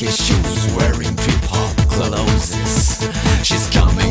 his shoes, wearing hip hop clothes. She's coming.